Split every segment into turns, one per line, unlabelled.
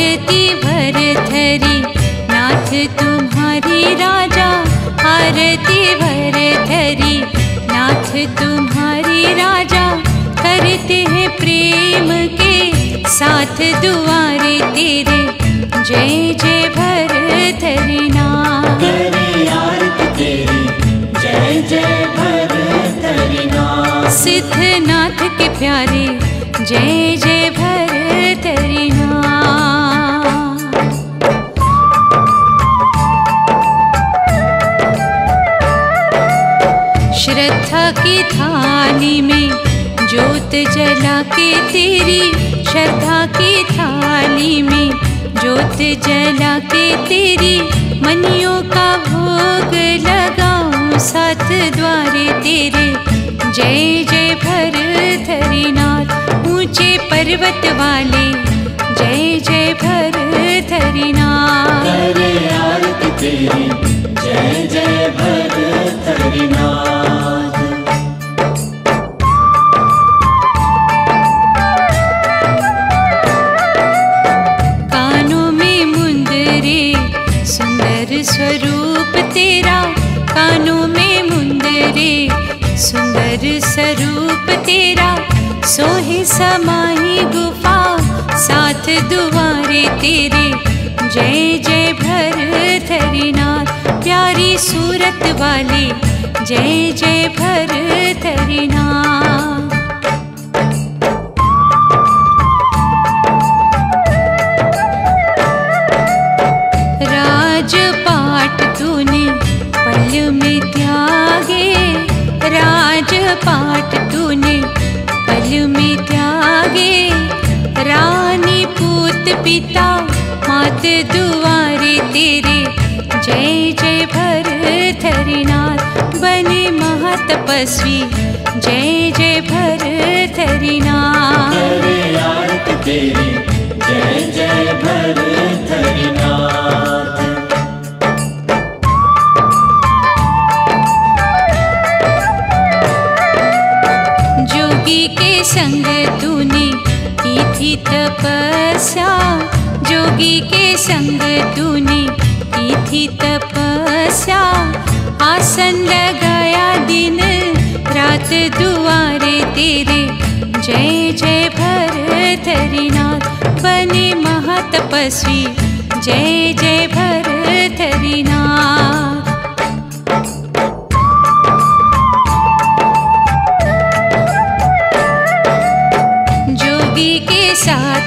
धरती भर धरी। नाथ तुम्हारी राजा आरती भर धरी। नाथ तुम्हारी राजा करते हैं प्रेम के साथ दुआरे तेरे। जय जय भर
धरी नाथ। जय जय भर धरी
सिद्धनाथ के प्यारे जय जय थाली में जोत जला के तेरी श्रद्धा की थाली में जोत जला के तेरी मनियों का भोग लगाऊँ साथ द्वारे तेरे। जय जय भर धरीनाथ ऊँचे पर्वत वाले
तेरा
कानों में मुंदरे, सुंदर स्वरूप तेरा, सोहे समाही गुफा, साथ दुआरे तेरे। जय जय भर धरीनाथ, प्यारी सूरत वाली, जय जय भर राजपाट तूने पल में त्यागे। रानी पूत पिता, मात दुआरे तेरे। जय जय भर धरीनाथ बने महातपस्वी जय जय भर धरीनाथ
करे आरती तेरी, जय जय भर
संग तूने की थी तपस्या, जोगी के संग तूने की थी तपस्या। आसन लगाया दिन, रात दुआरे तेरे। जय जय भर धरीनाथ बने महातपस्वी। जय जय भर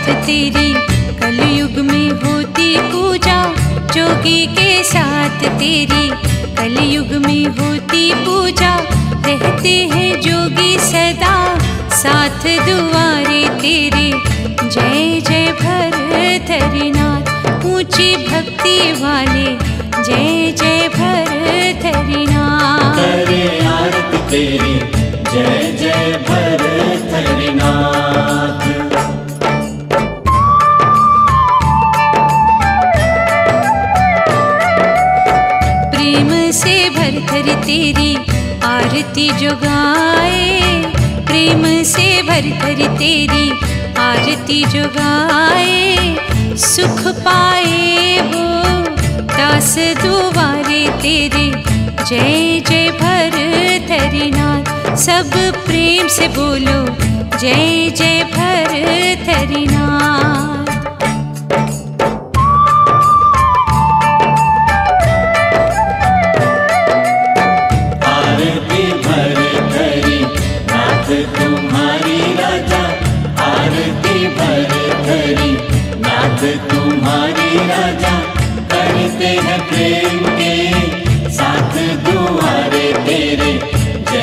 साथ तेरी कलयुग में होती पूजा, जोगी के साथ तेरी कलयुग में होती पूजा। रहते हैं जोगी सदा, साथ दुआरे तेरे। जय जय भर धरीनाथ, ऊँची भक्ति वाले। जय जय भर धरीनाथ।
करे तेरी।
तेरी आरती जो गाए प्रेम से भर भर तेरी आरती जो गाए सुख पाए वो दास दुआरे तेरे। जय जय भर धरीनाथ, सब प्रेम से बोलो, जय जय भर धरीनाथ।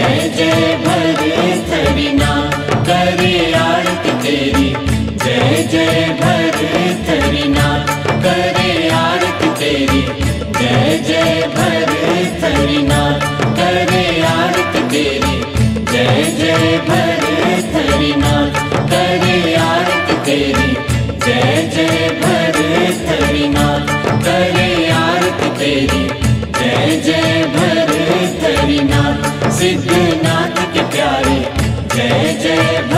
जय जय भरी धरीना सिद्धनाथ के प्यारे। जय जय